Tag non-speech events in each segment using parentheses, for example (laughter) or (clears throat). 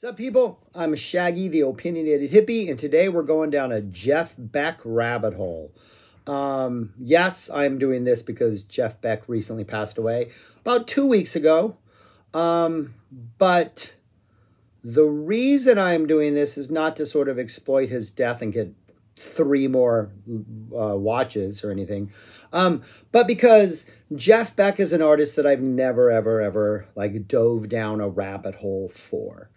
What's up, people? I'm Shaggy, the opinionated hippie, and today we're going down a Jeff Beck rabbit hole. Um, yes, I'm doing this because Jeff Beck recently passed away about two weeks ago. Um, but the reason I'm doing this is not to sort of exploit his death and get three more uh, watches or anything, um, but because Jeff Beck is an artist that I've never, ever, ever like dove down a rabbit hole for.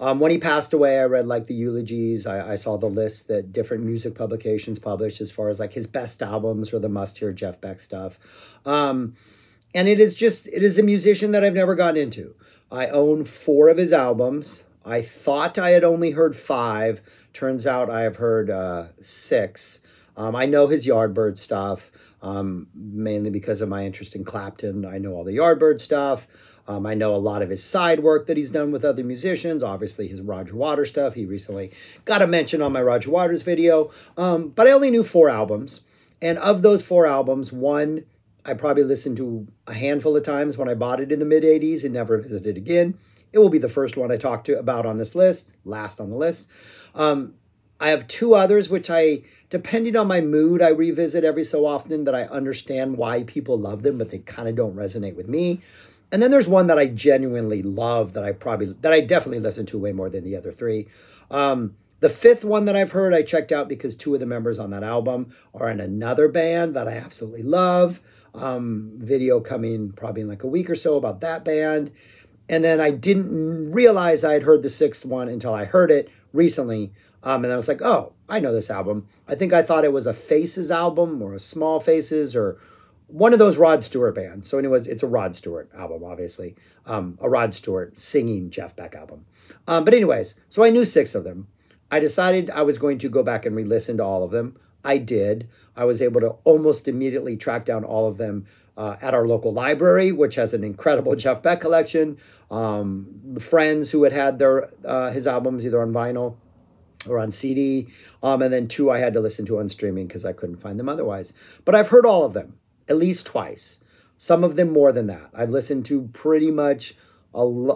Um, when he passed away, I read like the eulogies. I, I, saw the list that different music publications published as far as like his best albums or the must hear Jeff Beck stuff. Um, and it is just, it is a musician that I've never gotten into. I own four of his albums. I thought I had only heard five. Turns out I have heard uh, six. Um, I know his Yardbird stuff, um, mainly because of my interest in Clapton. I know all the Yardbird stuff. Um, I know a lot of his side work that he's done with other musicians, obviously his Roger Waters stuff. He recently got a mention on my Roger Waters video. Um, but I only knew four albums. And of those four albums, one I probably listened to a handful of times when I bought it in the mid 80s and never visited again. It will be the first one I talk to about on this list, last on the list. Um, I have two others which I, depending on my mood, I revisit every so often that I understand why people love them, but they kind of don't resonate with me. And then there's one that I genuinely love that I probably that I definitely listen to way more than the other three. Um, the fifth one that I've heard, I checked out because two of the members on that album are in another band that I absolutely love. Um, video coming probably in like a week or so about that band. And then I didn't realize I had heard the sixth one until I heard it recently. Um, and I was like, oh, I know this album. I think I thought it was a Faces album or a Small Faces or one of those Rod Stewart bands. So, anyways, it's a Rod Stewart album, obviously. Um, a Rod Stewart singing Jeff Beck album. Um, but, anyways, so I knew six of them. I decided I was going to go back and re listen to all of them. I did. I was able to almost immediately track down all of them uh, at our local library, which has an incredible (laughs) Jeff Beck collection. Um, friends who had had their uh, his albums either on vinyl or on CD, um, and then two I had to listen to on streaming because I couldn't find them otherwise. But I've heard all of them at least twice. Some of them more than that. I've listened to pretty much a,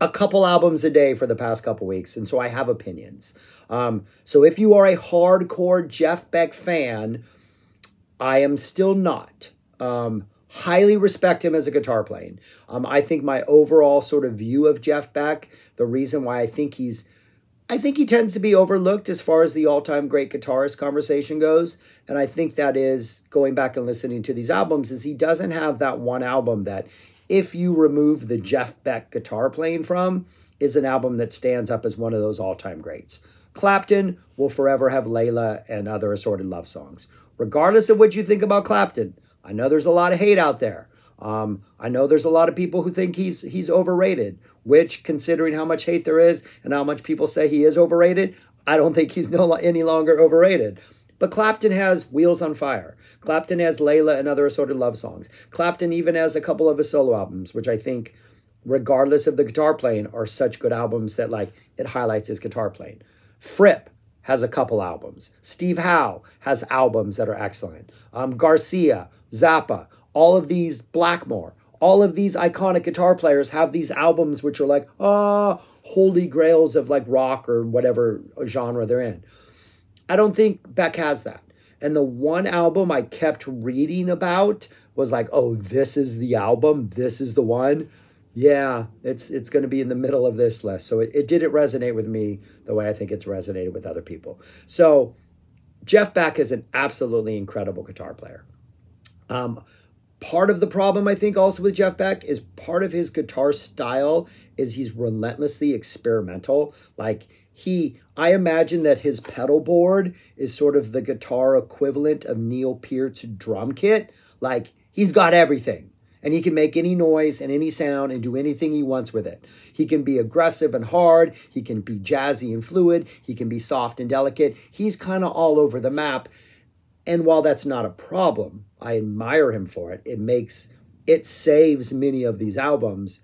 a couple albums a day for the past couple weeks, and so I have opinions. Um, so if you are a hardcore Jeff Beck fan, I am still not. Um, highly respect him as a guitar playing. Um, I think my overall sort of view of Jeff Beck, the reason why I think he's I think he tends to be overlooked as far as the all time great guitarist conversation goes. And I think that is going back and listening to these albums, is he doesn't have that one album that, if you remove the Jeff Beck guitar playing from, is an album that stands up as one of those all time greats. Clapton will forever have Layla and other assorted love songs. Regardless of what you think about Clapton, I know there's a lot of hate out there. Um, I know there's a lot of people who think he's he's overrated, which, considering how much hate there is and how much people say he is overrated, I don't think he's no any longer overrated. But Clapton has Wheels on Fire. Clapton has Layla and other assorted love songs. Clapton even has a couple of his solo albums, which I think, regardless of the guitar playing, are such good albums that like it highlights his guitar playing. Fripp has a couple albums. Steve Howe has albums that are excellent. Um, Garcia, Zappa, all of these Blackmore, all of these iconic guitar players have these albums which are like, ah, oh, holy grails of like rock or whatever genre they're in. I don't think Beck has that. And the one album I kept reading about was like, oh, this is the album, this is the one. Yeah, it's it's going to be in the middle of this list. So it, it didn't resonate with me the way I think it's resonated with other people. So Jeff Beck is an absolutely incredible guitar player. Um, part of the problem i think also with jeff beck is part of his guitar style is he's relentlessly experimental like he i imagine that his pedal board is sort of the guitar equivalent of neil peart's drum kit like he's got everything and he can make any noise and any sound and do anything he wants with it. He can be aggressive and hard. He can be jazzy and fluid. He can be soft and delicate. He's kind of all over the map. And while that's not a problem, I admire him for it. It makes it saves many of these albums.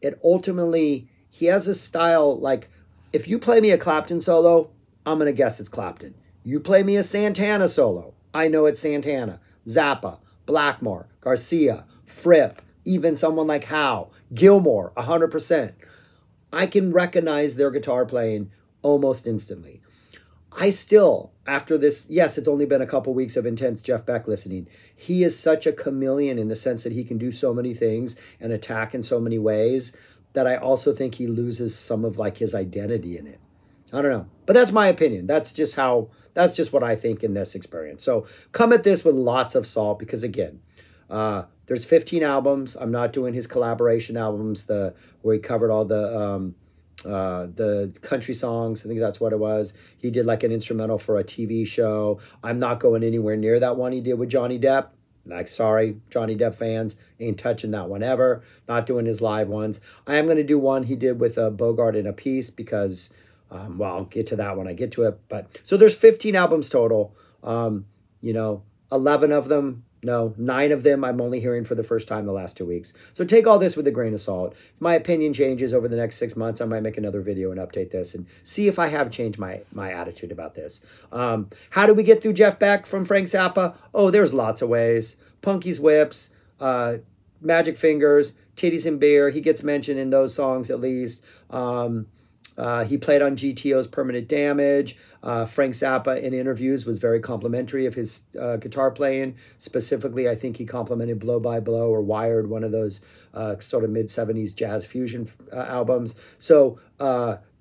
It ultimately he has a style like if you play me a Clapton solo, I'm gonna guess it's Clapton. You play me a Santana solo, I know it's Santana. Zappa, Blackmore, Garcia, Fripp, even someone like Howe, Gilmour, 100%. I can recognize their guitar playing almost instantly. I still, after this, yes, it's only been a couple weeks of intense Jeff Beck listening. He is such a chameleon in the sense that he can do so many things and attack in so many ways that I also think he loses some of like his identity in it. I don't know. But that's my opinion. That's just how that's just what I think in this experience. So come at this with lots of salt because again, uh, there's 15 albums. I'm not doing his collaboration albums, the where he covered all the um, uh, the country songs. I think that's what it was. He did like an instrumental for a TV show. I'm not going anywhere near that one he did with Johnny Depp. Like, sorry, Johnny Depp fans, ain't touching that one ever. Not doing his live ones. I am going to do one he did with a uh, Bogert Appice because, um, well, I'll get to that when I get to it. But so there's 15 albums total. Um, you know, 11 of them no, nine of them I'm only hearing for the first time the last two weeks. So take all this with a grain of salt. If my opinion changes over the next six months, I might make another video and update this and see if I have changed my, my attitude about this. Um, how do we get through Jeff Beck from Frank Zappa? Oh, there's lots of ways. Punky's Whips, uh, Magic Fingers, Titties and Beer. He gets mentioned in those songs at least. Um, uh, he played on GTO's Permanent Damage. Uh, Frank Zappa, in interviews, was very complimentary of his uh, guitar playing. Specifically, I think he complimented Blow by Blow or Wired, one of those uh, sort of mid 70s jazz fusion uh, albums. So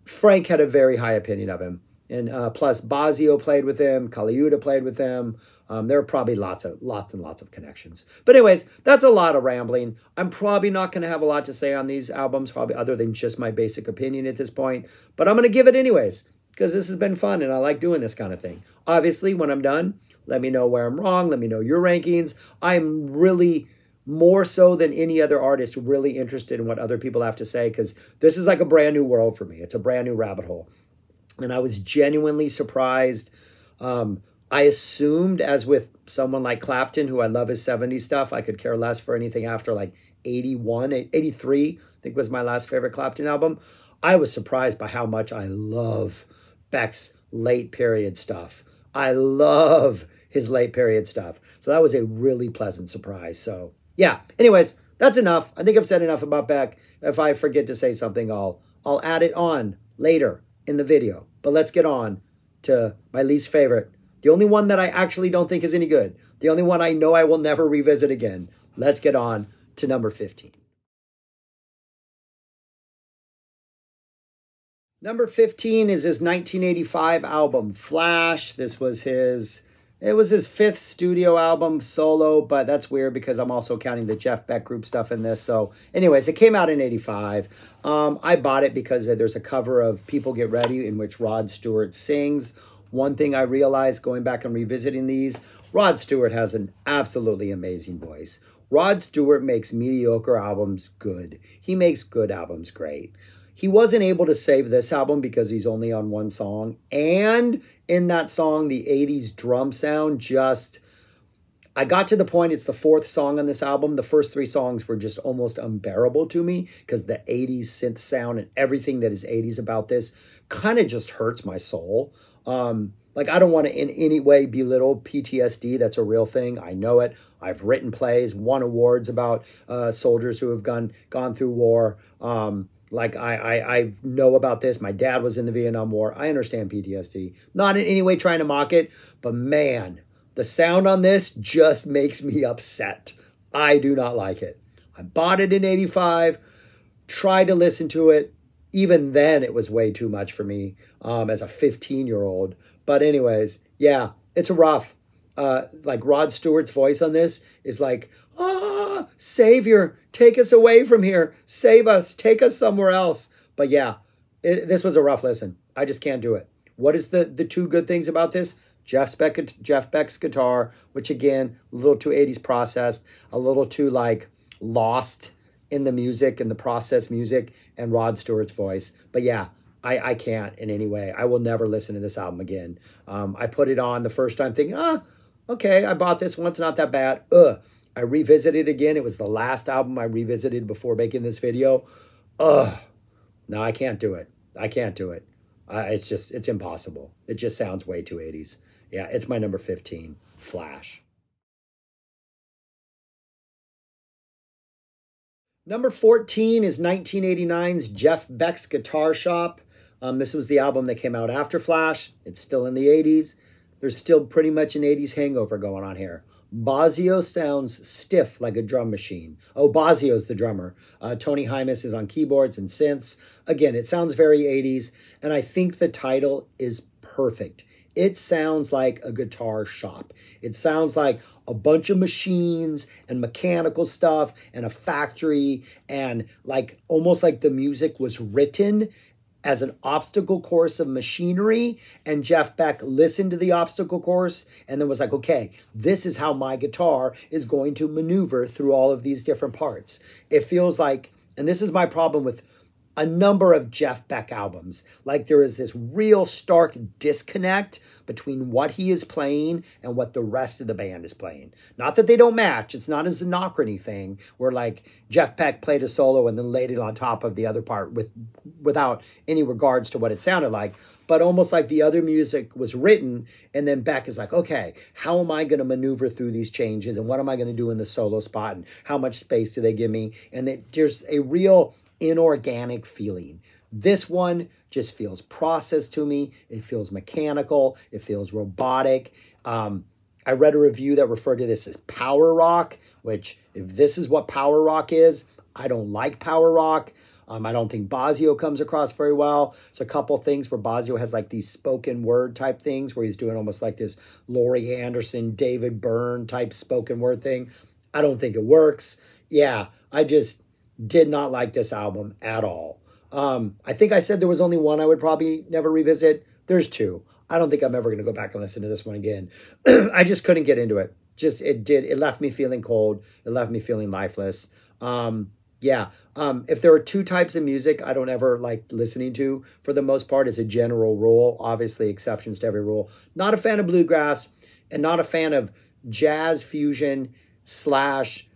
Frank had a very high opinion of him. And plus, Bozzio played with him, Kali played with him. Um, there are probably lots of lots and lots of connections. But anyways, that's a lot of rambling. I'm probably not going to have a lot to say on these albums, probably other than just my basic opinion at this point. But I'm going to give it anyways because this has been fun and I like doing this kind of thing. Obviously, when I'm done, let me know where I'm wrong. Let me know your rankings. I'm really more so than any other artist really interested in what other people have to say because this is like a brand new world for me. It's a brand new rabbit hole. And I was genuinely surprised. Um, I assumed, as with someone like Clapton, who I love his 70s stuff, I could care less for anything after like 81, 83, I think was my last favorite Clapton album. I was surprised by how much I love Beck's late period stuff. I love his late period stuff. So that was a really pleasant surprise. So, yeah. Anyways, that's enough. I think I've said enough about Beck. If I forget to say something, I'll I'll add it on later in the video. But let's get on to my least favorite the only one that I actually don't think is any good. The only one I know I will never revisit again. Let's get on to number 15. Number 15 is his 1985 album Flash. This was his it was his fifth studio album solo, but that's weird because I'm also counting the Jeff Beck group stuff in this. So, anyways, it came out in 85. Um, I bought it because there's a cover of People Get Ready in which Rod Stewart sings one thing I realized going back and revisiting these Rod Stewart has an absolutely amazing voice. Rod Stewart makes mediocre albums good. He makes good albums great. He wasn't able to save this album because he's only on one song. And in that song, the 80s drum sound just. I got to the point, it's the fourth song on this album. The first three songs were just almost unbearable to me because the 80s synth sound and everything that is 80s about this kind of just hurts my soul. Um, like I don't want to in any way belittle PTSD. That's a real thing. I know it. I've written plays, won awards about uh, soldiers who have gone gone through war. Um, like I, I I know about this. My dad was in the Vietnam War. I understand PTSD. Not in any way trying to mock it, but man, the sound on this just makes me upset. I do not like it. I bought it in 85, tried to listen to it, even then it was way too much for me um, as a 15 year old. But anyways, yeah, it's rough. Uh, like Rod Stewart's voice on this is like, Savior, take us away from here, save us, take us somewhere else. But yeah, it, this was a rough listen. I just can't do it. What is the the two good things about this? Jeff Beck, Jeff Beck's guitar, which again, a little too 80s processed, a little too like lost in the music and the process music and Rod Stewart's voice. But yeah, I, I can't in any way. I will never listen to this album again. Um, I put it on the first time thinking, ah, okay, I bought this once, not that bad. Ugh. I revisited it again. It was the last album I revisited before making this video. Ugh. No, I can't do it. I can't do it. Uh, it's just, it's impossible. It just sounds way too 80s. Yeah, it's my number 15, Flash. Number 14 is 1989's Jeff Beck's Guitar Shop. Um, this was the album that came out after Flash. It's still in the 80s. There's still pretty much an 80s hangover going on here. Bozzio sounds stiff like a drum machine. Oh, Bozzio's the drummer. Uh, Tony Hymas is on keyboards and synths. Again, it sounds very 80s, and I think the title is perfect. It sounds like a guitar shop. It sounds like a bunch of machines and mechanical stuff and a factory and like almost like the music was written as an obstacle course of machinery. And Jeff Beck listened to the obstacle course and then was like, okay, this is how my guitar is going to maneuver through all of these different parts. It feels like, and this is my problem with a number of Jeff Beck albums. Like there is this real stark disconnect between what he is playing and what the rest of the band is playing. Not that they don't match. It's not a Xenochrony thing where like Jeff Beck played a solo and then laid it on top of the other part with without any regards to what it sounded like. But almost like the other music was written, and then Beck is like, okay, how am I going to maneuver through these changes, and what am I going to do in the solo spot, and how much space do they give me? And that there's a real inorganic feeling. This one just feels processed to me. It feels mechanical. It feels robotic. Um, I read a review that referred to this as power rock, which, if this is what power rock is, I don't like power rock. Um, I don't think Bozzio comes across very well. It's a couple things where Bozzio has like these spoken word type things where he's doing almost like this Laurie Anderson, David Byrne type spoken word thing. I don't think it works. Yeah, I just, did not like this album at all. Um, I think I said there was only one I would probably never revisit. There's two. I don't think I'm ever going to go back and listen to this one again. (clears throat) I just couldn't get into it. Just it did. It left me feeling cold. It left me feeling lifeless. Um, yeah. Um, if there are two types of music I don't ever like listening to, for the most part, as a general rule, obviously exceptions to every rule. Not a fan of bluegrass, and not a fan of jazz fusion slash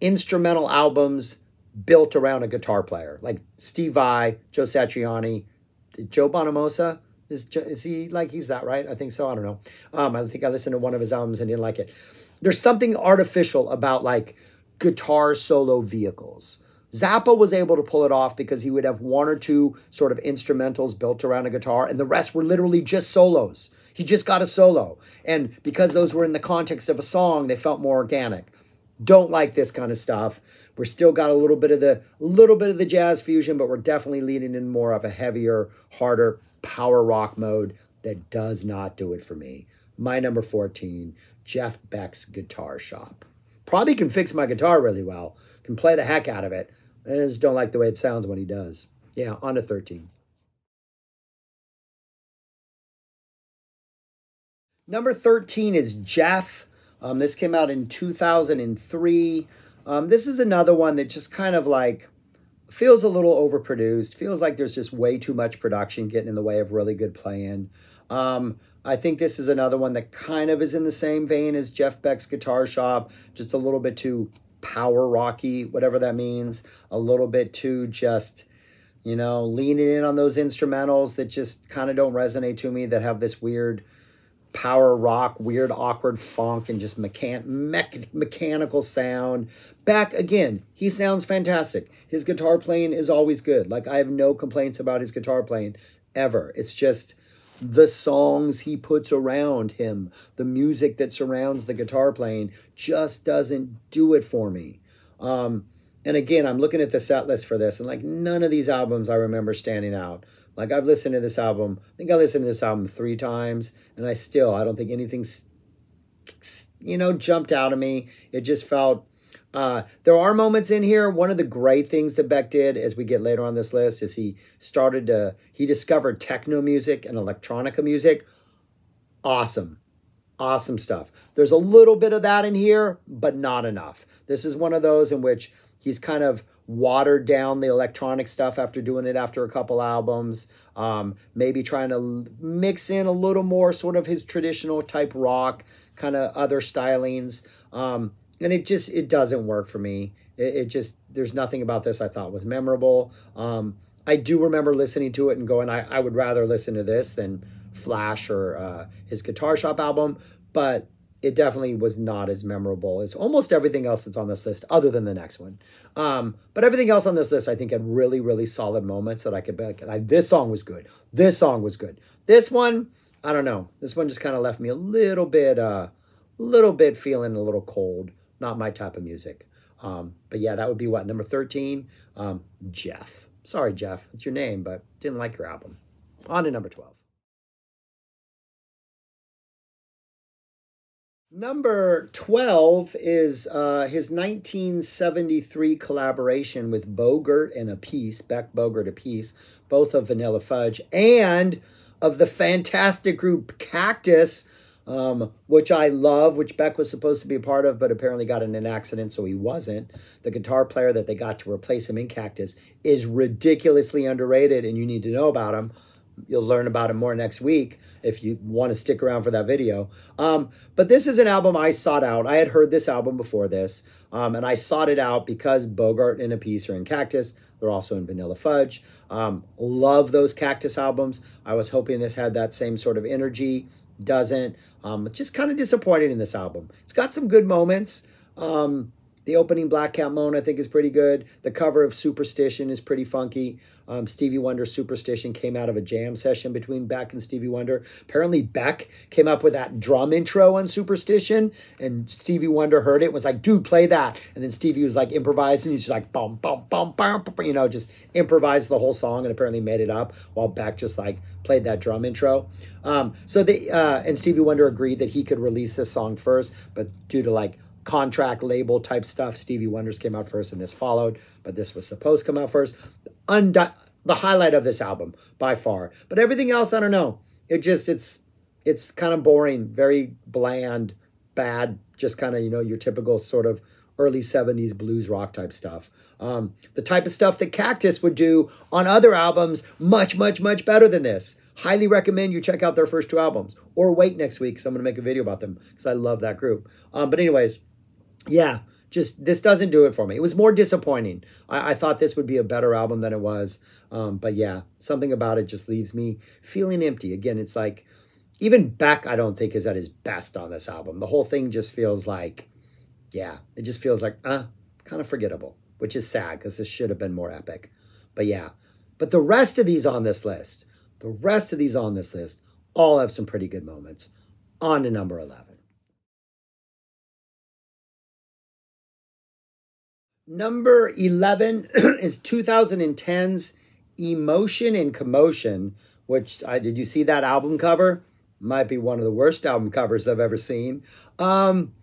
instrumental albums built around a guitar player, like Steve Vai, Joe Satriani, Joe Bonamassa. Is, is he like he's that right? I think so. I don't know. Um, I think I listened to one of his albums and didn't like it. There's something artificial about like guitar solo vehicles. Zappa was able to pull it off because he would have one or two sort of instrumentals built around a guitar, and the rest were literally just solos. He just got a solo. And because those were in the context of a song, they felt more organic. Don't like this kind of stuff. We're still got a little bit of the little bit of the jazz fusion, but we're definitely leaning in more of a heavier, harder power rock mode that does not do it for me. My number 14, Jeff Beck's Guitar Shop. Probably can fix my guitar really well, can play the heck out of it. I just don't like the way it sounds when he does. Yeah, on to 13. Number 13 is Jeff. Um, this came out in 2003. Um, this is another one that just kind of like feels a little overproduced. Feels like there's just way too much production getting in the way of really good playing. Um, I think this is another one that kind of is in the same vein as Jeff Beck's Guitar Shop, just a little bit too power rocky, whatever that means. A little bit too just, you know, leaning in on those instrumentals that just kind of don't resonate to me, that have this weird power rock, weird, awkward funk, and just mechan- me- mechanical sound. Back again, he sounds fantastic. His guitar playing is always good. Like, I have no complaints about his guitar playing ever. It's just the songs he puts around him, the music that surrounds the guitar playing just doesn't do it for me. Um, and again, I'm looking at the set list for this, and like none of these albums I remember standing out. Like I've listened to this album. I think I listened to this album three times, and I still I don't think anything's you know jumped out of me. It just felt. Uh, there are moments in here. One of the great things that Beck did, as we get later on this list, is he started to he discovered techno music and electronica music. Awesome, awesome stuff. There's a little bit of that in here, but not enough. This is one of those in which he's kind of watered down the electronic stuff after doing it after a couple albums. Um, maybe trying to mix in a little more sort of his traditional type rock, kind of other stylings. Um, and it just it doesn't work for me. It, it, just there's nothing about this I thought was memorable. Um, I do remember listening to it and going, I, I would rather listen to this than Flash or uh, his Guitar Shop album. But it definitely was not as memorable as almost everything else that's on this list, other than the next one. Um, but everything else on this list, I think, had really, really solid moments that I could be like, like this song was good. This song was good. This one, I don't know. This one just kind of left me a little bit, uh, little bit feeling a little cold. Not my type of music. Um, but yeah, that would be what number thirteen. Um, Jeff. Sorry, Jeff. It's your name, but didn't like your album. On to number twelve. Number 12 is uh, his 1973 collaboration with Bogert and Appice, Beck Bogert Appice, both of Vanilla Fudge, and of the fantastic group Cactus, um, which I love, which Beck was supposed to be a part of, but apparently got in an accident, so he wasn't. The guitar player that they got to replace him in Cactus is ridiculously underrated, and you need to know about him. You'll learn about him more next week if you want to stick around for that video. Um, but this is an album I sought out. I had heard this album before this, um, and I sought it out because Bogert and Appice are in Cactus. They're also in Vanilla Fudge. Um, love those Cactus albums. I was hoping this had that same sort of energy. Doesn't. Um, just kind of disappointed in this album. It's got some good moments. Um, the opening Black Cat Moan, I think, is pretty good. The cover of Superstition is pretty funky. Um, Stevie Wonder's Superstition came out of a jam session between Beck and Stevie Wonder. Apparently, Beck came up with that drum intro on Superstition, and Stevie Wonder heard it, was like, dude, play that. And then Stevie was like improvising. He's just like, bum, bum, bum, bum, bum, you know, just improvised the whole song and apparently made it up while Beck just like played that drum intro. Um, so they, uh, and Stevie Wonder agreed that he could release this song first, but due to like contract label type stuff. Stevie Wonder's came out first and this followed, but this was supposed to come out first. Undi- the highlight of this album by far. But everything else, I don't know. It just it's it's kind of boring, very bland, bad, just kind of, you know, your typical sort of early 70s blues rock type stuff. Um, the type of stuff that Cactus would do on other albums much, much, much better than this. Highly recommend you check out their first two albums or wait next week because I'm going to make a video about them because I love that group. Um, but, anyways, yeah, just this doesn't do it for me. It was more disappointing. I, I thought this would be a better album than it was. Um, but yeah, something about it just leaves me feeling empty. Again, it's like even Beck, I don't think is at his best on this album. The whole thing just feels like, yeah, it just feels like, uh, kind of forgettable, which is sad because this should have been more epic. But yeah, but the rest of these on this list, the rest of these on this list, all have some pretty good moments. On to number 11. Number 11 (clears throat) is 2010's Emotion and Commotion, which I did you see that album cover? Might be one of the worst album covers I've ever seen. Um,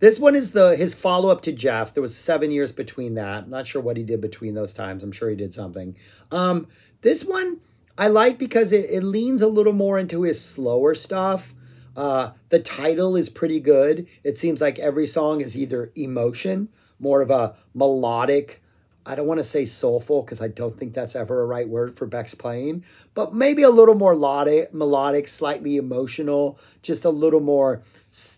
this one is the his follow up to Jeff. There was seven years between that. I'm not sure what he did between those times. I'm sure he did something. Um, this one I like because it, it leans a little more into his slower stuff. Uh, the title is pretty good. It seems like every song is either emotion more of a melodic, I don't want to say soulful because I don't think that's ever a right word for Beck's playing, but maybe a little more melodic, melodic, slightly emotional, just a little more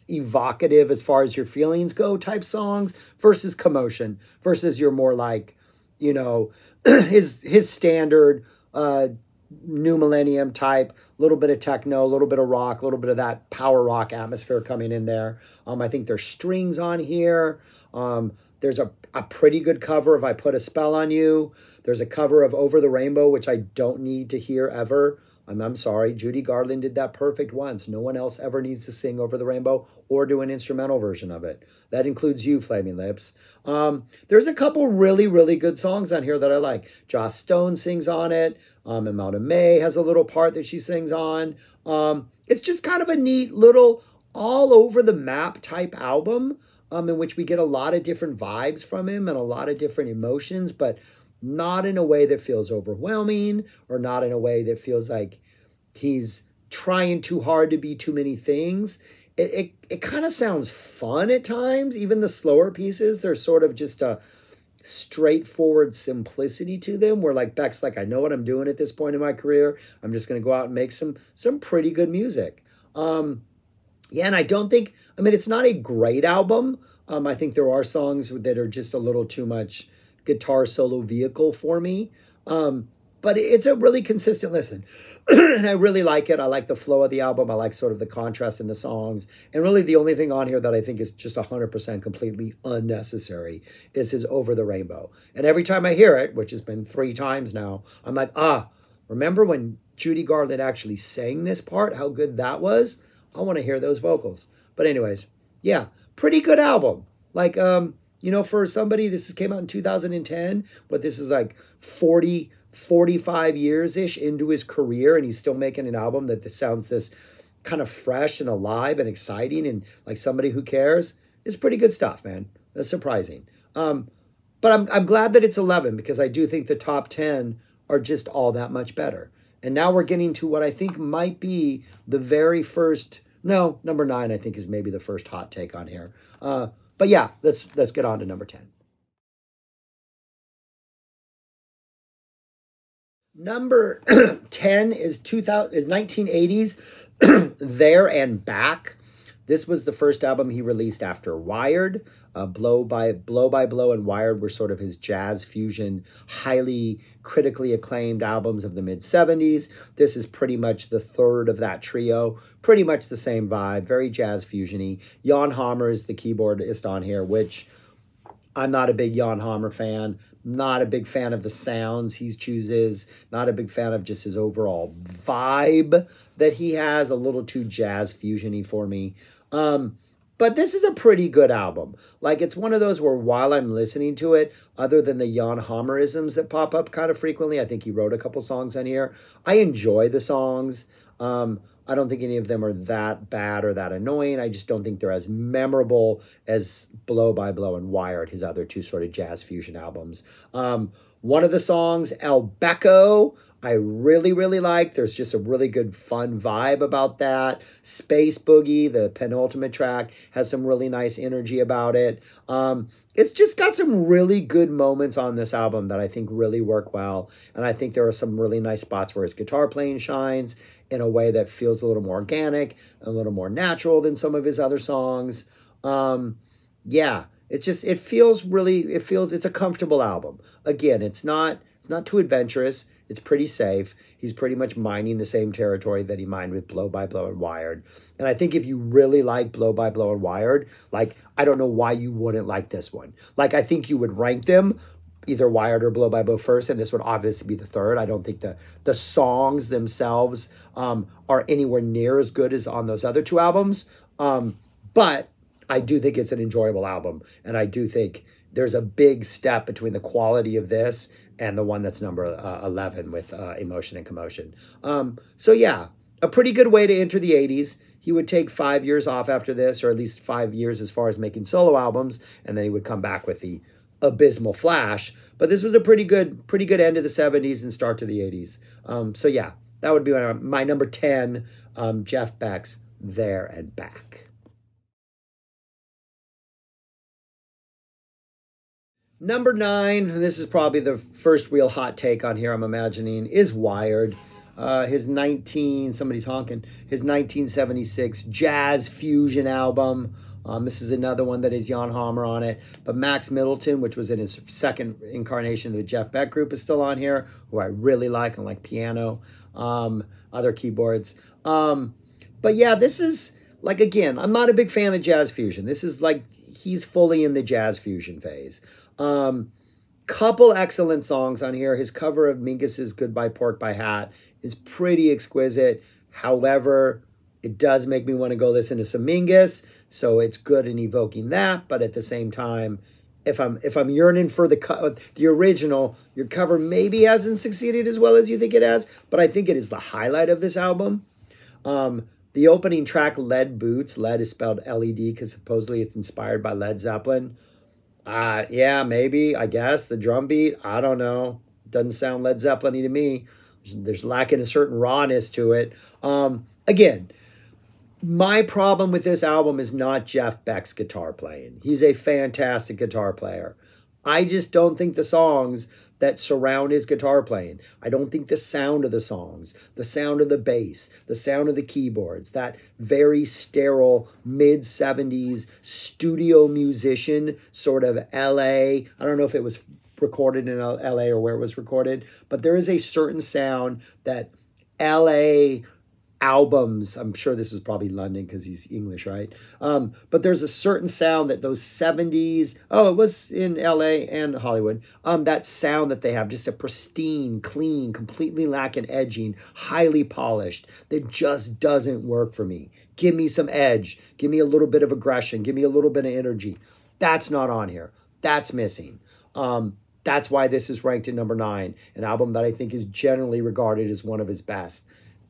evocative as far as your feelings go type songs versus commotion versus your more like, you know, (clears throat) his his standard uh new millennium type, a little bit of techno, a little bit of rock, a little bit of that power rock atmosphere coming in there. Um, I think there's strings on here. Um, there's a, a pretty good cover of I Put a Spell on You. There's a cover of Over the Rainbow, which I don't need to hear ever. I'm, I'm sorry. Judy Garland did that perfect once. No one else ever needs to sing Over the Rainbow or do an instrumental version of it. That includes you, Flaming Lips. Um, there's a couple really, really good songs on here that I like. Joss Stone sings on it. Um, Imelda May has a little part that she sings on. Um, it's just kind of a neat little all over the map type album um, in which we get a lot of different vibes from him and a lot of different emotions, but not in a way that feels overwhelming or not in a way that feels like he's trying too hard to be too many things. It, it, it kind of sounds fun at times. Even the slower pieces, there's sort of just a straightforward simplicity to them where like Beck's like, I know what I'm doing at this point in my career. I'm just going to go out and make some some pretty good music. Um, yeah, and I don't think, I mean, it's not a great album. Um, I think there are songs that are just a little too much guitar solo vehicle for me. Um, but it's a really consistent listen. (clears throat) and I really like it. I like the flow of the album. I like sort of the contrast in the songs. And really, the only thing on here that I think is just 100% completely unnecessary is his Over the Rainbow. And every time I hear it, which has been three times now, I'm like, ah, remember when Judy Garland actually sang this part? How good that was? I want to hear those vocals. But, anyways, yeah, pretty good album. Like, um, you know, for somebody, this came out in 2010, but this is like 40 45 years ish into his career and he's still making an album that sounds this kind of fresh and alive and exciting and like somebody who cares. It's pretty good stuff, man. That's surprising. Um, but I'm, I'm glad that it's 11 because I do think the top 10 are just all that much better. And now we're getting to what I think might be the very first. No, number nine, I think, is maybe the first hot take on here. Uh, but yeah, let's let's get on to number 10. Number (clears throat) 10 is 2000 is 1980s (clears throat) There and Back. This was the first album he released after Wired. Uh, Blow by Blow by Blow and Wired were sort of his jazz fusion, highly critically acclaimed albums of the mid 70s. This is pretty much the third of that trio. Pretty much the same vibe, very jazz fusiony. Jan Hammer is the keyboardist on here, which I'm not a big Jan Hammer fan. Not a big fan of the sounds he chooses. Not a big fan of just his overall vibe that he has. A little too jazz fusiony for me. Um, but this is a pretty good album. Like it's one of those where while I'm listening to it, other than the Jan Hammerisms that pop up kind of frequently, I think he wrote a couple songs on here. I enjoy the songs. Um, I don't think any of them are that bad or that annoying. I just don't think they're as memorable as Blow by Blow and Wired, his other two sort of jazz fusion albums. Um, one of the songs, El Becko, I really, really like. There's just a really good, fun vibe about that. Space Boogie, the penultimate track, has some really nice energy about it. Um, it's just got some really good moments on this album that I think really work well. And I think there are some really nice spots where his guitar playing shines in a way that feels a little more organic, a little more natural than some of his other songs. Um, yeah, it's just it feels really it feels it's a comfortable album. Again, it's not it's not too adventurous. It's pretty safe. He's pretty much mining the same territory that he mined with Blow by Blow and Wired. And I think if you really like Blow by Blow and Wired, like I don't know why you wouldn't like this one. Like I think you would rank them either Wired or Blow by Blow first, and this would obviously be the third. I don't think the the songs themselves um, are anywhere near as good as on those other two albums. Um, but I do think it's an enjoyable album, and I do think there's a big step between the quality of this and the one that's number uh, 11 with uh, Emotion and Commotion. Um, so yeah, a pretty good way to enter the 80s. He would take five years off after this, or at least five years as far as making solo albums, and then he would come back with the abysmal flash. But this was a pretty good, pretty good end of the 70s and start to the 80s. Um, so yeah, that would be my, my number 10, um, Jeff Beck's There and Back. Number nine, and this is probably the first real hot take on here, I'm imagining, is Wired. Uh, his 19, somebody's honking, his 1976 jazz fusion album. Um, this is another one that is Jan Hammer on it. But Max Middleton, which was in his second incarnation of the Jeff Beck group, is still on here, who I really like and like piano, um, other keyboards. Um, but yeah, this is like, again, I'm not a big fan of jazz fusion. This is like, he's fully in the jazz fusion phase. Um, couple excellent songs on here. His cover of Mingus's Goodbye Pork Pie Hat is pretty exquisite. However, it does make me want to go listen to some Mingus. So it's good in evoking that, but at the same time, if I'm if I'm yearning for the the original, your cover maybe hasn't succeeded as well as you think it has, but I think it is the highlight of this album. Um, the opening track, "Led Boots," lead is spelled L-E-D because supposedly it's inspired by Led Zeppelin. Uh, yeah, maybe I guess the drum beat. I don't know. Doesn't sound Led Zeppelin to me. There's, there's lacking a certain rawness to it. Um, again, my problem with this album is not Jeff Beck's guitar playing. He's a fantastic guitar player. I just don't think the songs that surround his guitar playing, I don't think the sound of the songs, the sound of the bass, the sound of the keyboards, that very sterile mid 70s studio musician sort of LA, I don't know if it was recorded in LA or where it was recorded, but there is a certain sound that LA albums. I'm sure this is probably London because he's English, right? Um, but there's a certain sound that those 70s, oh, it was in LA and Hollywood, um, that sound that they have, just a pristine, clean, completely lacking edging, highly polished, that just doesn't work for me. Give me some edge. Give me a little bit of aggression. Give me a little bit of energy. That's not on here. That's missing. Um, that's why this is ranked at number nine, an album that I think is generally regarded as one of his best.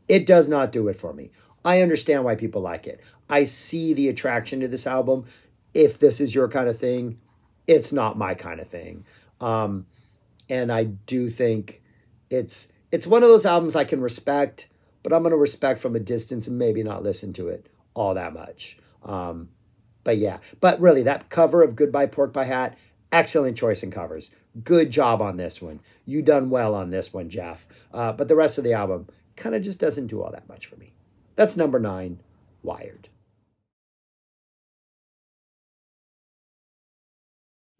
It does not do it for me. I understand why people like it. I see the attraction to this album. If this is your kind of thing, it's not my kind of thing. Um, and I do think it's it's one of those albums I can respect, but I'm going to respect from a distance and maybe not listen to it all that much. Um, but yeah, but really that cover of Goodbye Pork Pie Hat, excellent choice in covers. Good job on this one. You done well on this one, Jeff. Uh, but the rest of the album, kind of just doesn't do all that much for me. That's number nine, Wired.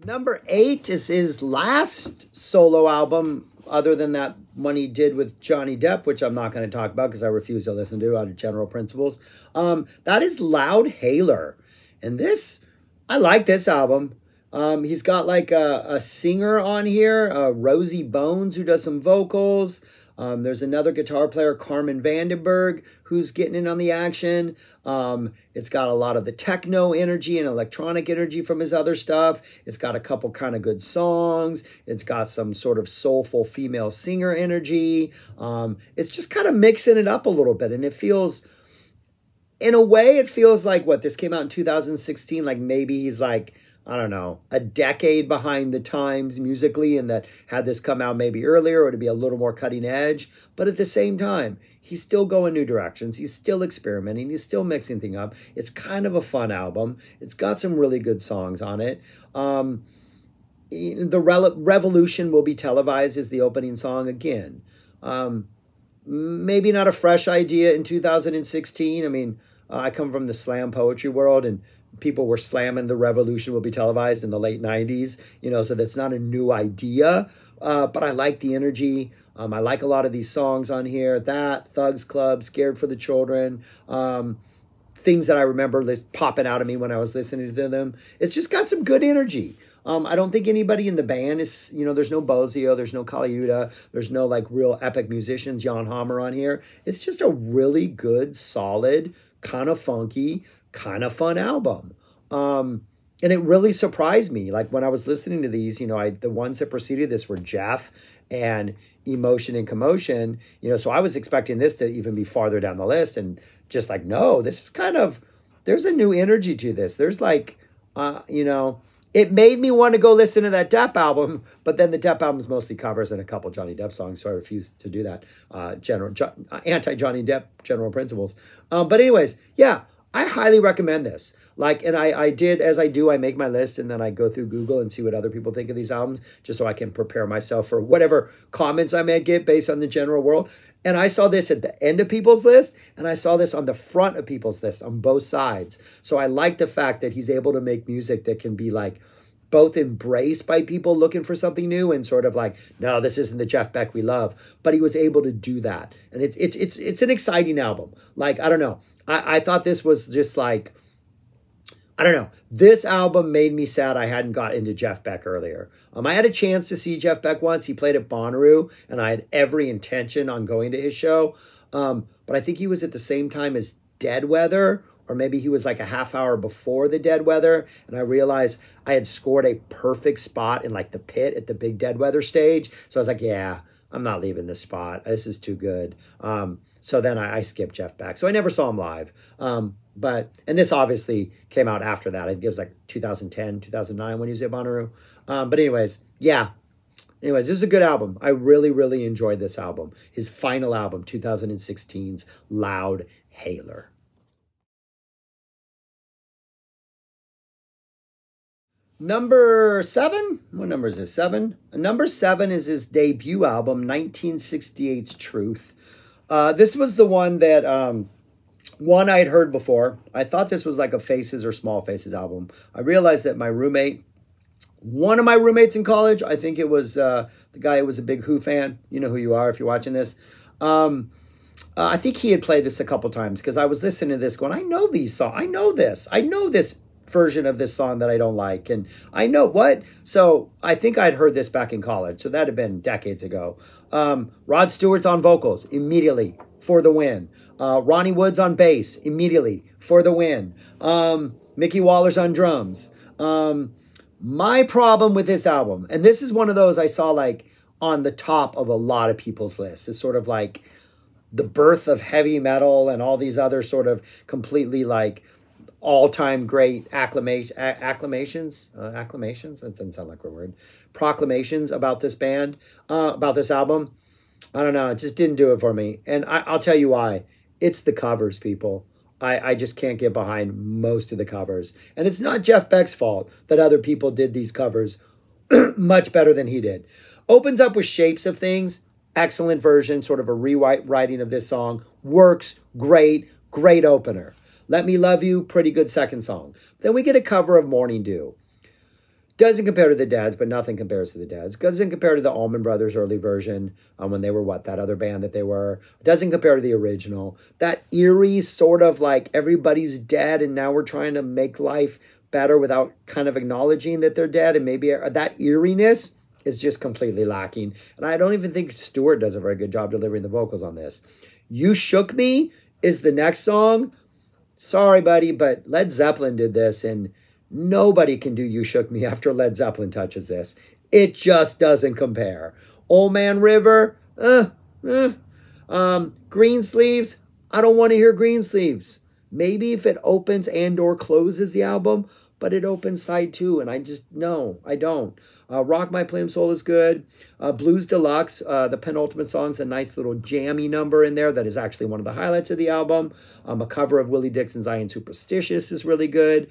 Number eight is his last solo album, other than that one he did with Johnny Depp, which I'm not going to talk about because I refuse to listen to out of general principles. Um, that is Loudhailer. And this, I like this album. Um, he's got like a, a singer on here, uh, Rosie Bones, who does some vocals. Um, there's another guitar player, Carmen Vandenberg, who's getting in on the action. Um, it's got a lot of the techno energy and electronic energy from his other stuff. It's got a couple kind of good songs. It's got some sort of soulful female singer energy. Um, it's just kind of mixing it up a little bit, and it feels. In a way, it feels like what this came out in 2016. Like maybe he's like I don't know, a decade behind the times musically, and that had this come out maybe earlier, or to be a little more cutting edge. But at the same time, he's still going new directions. He's still experimenting. He's still mixing things up. It's kind of a fun album. It's got some really good songs on it. Um, the Re- Revolution will be televised as the opening song again. Um, maybe not a fresh idea in 2016. I mean, uh, I come from the slam poetry world, and people were slamming the revolution will be televised in the late 90s you know so that's not a new idea. Uh, but i like the energy. Um, i like a lot of these songs on here. That thugs club scared for the children um, things that i remember list, popping out of me when i was listening to them. It's just got some good energy. Um, I don't think anybody in the band is, you know, there's no Bozzio, there's no Colaiuta, there's no like real epic musicians, Jan Hammer on here. It's just a really good, solid, kind of funky, kind of fun album. Um, and it really surprised me. Like when I was listening to these, you know, I the ones that preceded this were Jeff and Emotion and Commotion. You know, so I was expecting this to even be farther down the list, and just like, no, this is kind of there's a new energy to this. There's like, uh, you know, it made me want to go listen to that Depp album, but then the Depp album is mostly covers and a couple Johnny Depp songs, so I refused to do that. Uh, general jo- anti Johnny Depp general principles. Um, but anyways, yeah, I highly recommend this. Like, and I, I did, as I do, I make my list and then I go through Google and see what other people think of these albums, just so I can prepare myself for whatever comments I may get based on the general world. And I saw this at the end of people's list, and I saw this on the front of people's list on both sides. So I like the fact that he's able to make music that can be like, both embraced by people looking for something new and sort of like, no, this isn't the Jeff Beck we love. But he was able to do that. And it's it's it's it's an exciting album. Like, I don't know. I, I thought this was just like I don't know. This album made me sad I hadn't got into Jeff Beck earlier. Um, I had a chance to see Jeff Beck once. He played at Bonnaroo, and I had every intention on going to his show. Um, but I think he was at the same time as Dead Weather, or maybe he was like a half hour before the Dead Weather. And I realized I had scored a perfect spot in like the pit at the big Dead Weather stage. So I was like, yeah, I'm not leaving this spot. This is too good. Um, so then I, I, skipped Jeff Beck. So I never saw him live. Um, but, and this obviously came out after that. I think it was like 2010, 2009 when he was at Bonnaroo. Um, but anyways, yeah. Anyways, this is a good album. I really, really enjoyed this album. His final album, 2016's Loud Hailer. Number seven? What number is this? Seven? Number seven is his debut album, 1968's Truth. Uh, this was the one that um, one I had heard before. I thought this was like a Faces or Small Faces album. I realized that my roommate one of my roommates in college, I think it was uh, the guy who was a big Who fan. You know who you are if you're watching this. Um, uh, I think he had played this a couple times because I was listening to this going, I know these songs. I know this. I know this version of this song that I don't like. And I know what. So I think I'd heard this back in college. So that had been decades ago. Um, Rod Stewart's on vocals immediately for the win. Uh, Ronnie Wood's on bass immediately for the win. Um, Mickey Waller's on drums. Um, my problem with this album, and this is one of those I saw like on the top of a lot of people's lists, is sort of like the birth of heavy metal and all these other sort of completely like all-time great acclamation acclamations uh, acclamations? That doesn't sound like a word. Proclamations about this band uh, about this album? I don't know it just didn't do it for me. And I, i'll tell you why. It's the covers people. I, I just can't get behind most of the covers. And it's not jeff beck's fault that other people did these covers (clears throat) much better than he did. Opens up with shapes of things. Excellent version sort of a rewriting of this song. Works. Great. Great opener let Me Love You, pretty good second song. Then we get a cover of Morning Dew. Doesn't compare to the Dead's, but nothing compares to the Dead's. Doesn't compare to the Allman Brothers early version um, when they were what, that other band that they were. Doesn't compare to the original. That eerie sort of like everybody's dead and now we're trying to make life better without kind of acknowledging that they're dead. And maybe uh, that eeriness is just completely lacking. And I don't even think Stewart does a very good job delivering the vocals on this. You Shook Me is the next song sorry, buddy, but Led Zeppelin did this, and nobody can do You Shook Me after Led Zeppelin touches this. It just doesn't compare. Old Man River, uh, uh. Um, Green Sleeves, I don't want to hear Green Sleeves. Maybe if it opens and or closes the album, but it opens side two, and I just, no, I don't. Uh, Rock My Plimsoul is good. Uh, Blues Deluxe, uh, the penultimate song, is a nice little jammy number in there that is actually one of the highlights of the album. Um, a cover of Willie Dixon's I Am Superstitious is really good.